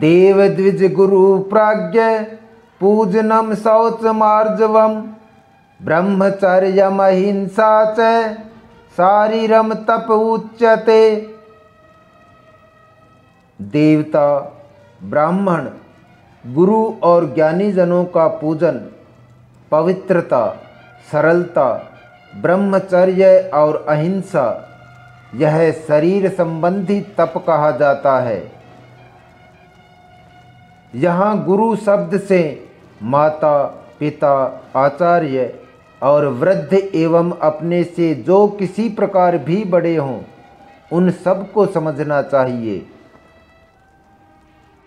देव द्विज गुरु प्राज्ञ, पूजनम शौच मार्जवम ब्रह्मचर्यमहिंसा च, शारीरम तप उच्यते। देवता, ब्राह्मण, गुरु और ज्ञानी जनों का पूजन, पवित्रता, सरलता, ब्रह्मचर्य और अहिंसा, यह शरीर संबंधी तप कहा जाता है। यहाँ गुरु शब्द से माता, पिता, आचार्य और वृद्ध एवं अपने से जो किसी प्रकार भी बड़े हों, उन सबको समझना चाहिए।